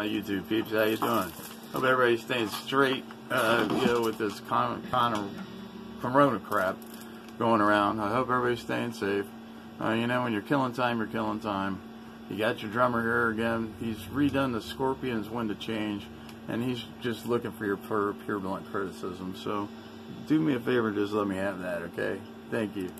my YouTube peeps. How you doing? Hope everybody's staying straight, uh, you know, with this kind of, corona crap going around. I hope everybody's staying safe. Uh, you know, when you're killing time, you're killing time. You got your drummer here again. He's redone the Scorpions Winds of Change, and he's just looking for your pure, blunt criticism. So do me a favor, just let me have that, okay? Thank you.